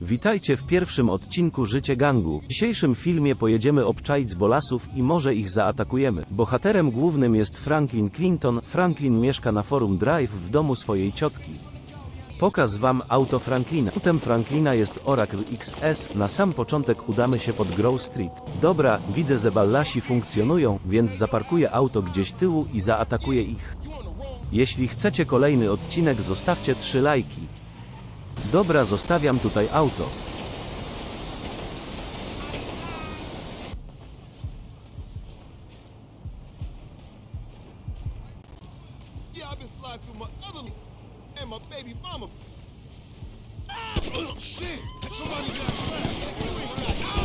Witajcie w pierwszym odcinku Życie Gangu. W dzisiejszym filmie pojedziemy obczaić bolasów i może ich zaatakujemy. Bohaterem głównym jest Franklin Clinton. Franklin mieszka na forum Drive w domu swojej ciotki. Pokaz wam auto Franklina. Autem Franklina jest Oracle XS. Na sam początek udamy się pod Grove Street. Dobra, widzę, że ballasi funkcjonują, więc zaparkuję auto gdzieś tyłu i zaatakuję ich. Jeśli chcecie kolejny odcinek, zostawcie 3 lajki. Dobra, zostawiam tutaj auto. Oh, shit! Somebody got.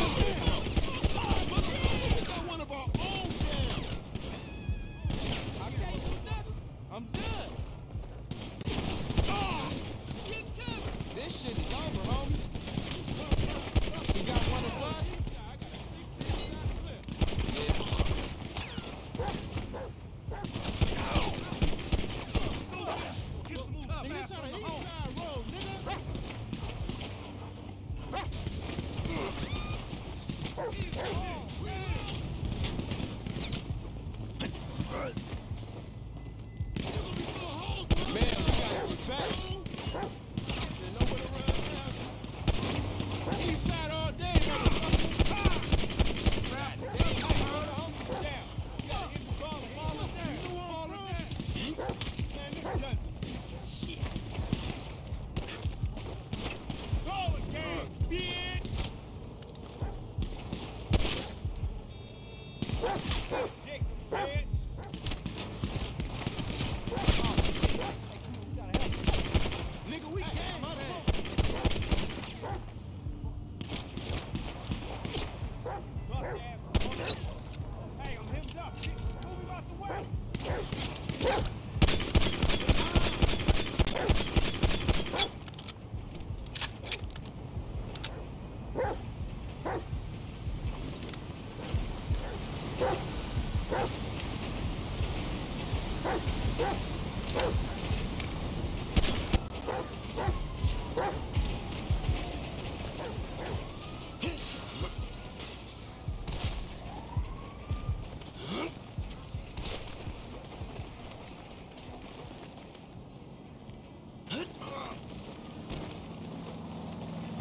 Oh!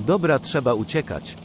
Dobra, trzeba uciekać.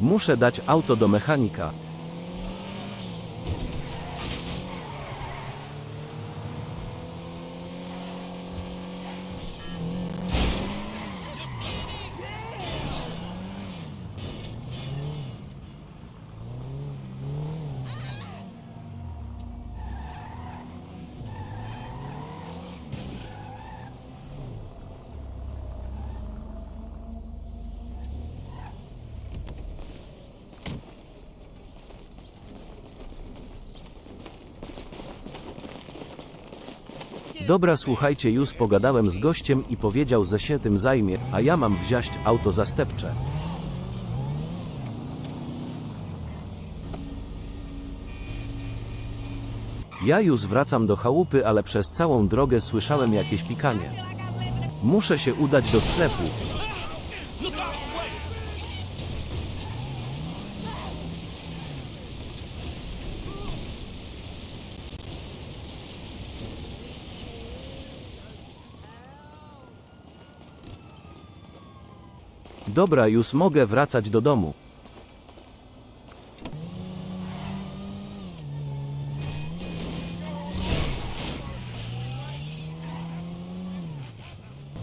Muszę dać auto do mechanika. Dobra, słuchajcie, już pogadałem z gościem i powiedział, że się tym zajmie, a ja mam wziąć auto zastępcze. Ja już wracam do chałupy, ale przez całą drogę słyszałem jakieś pikanie. Muszę się udać do sklepu. Dobra, już mogę wracać do domu.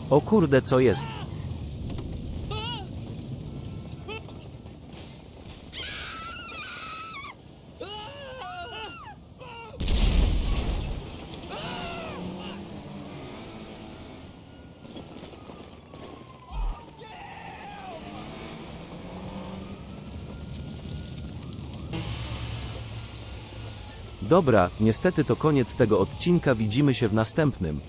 O kurde, co jest? Dobra, niestety to koniec tego odcinka, widzimy się w następnym.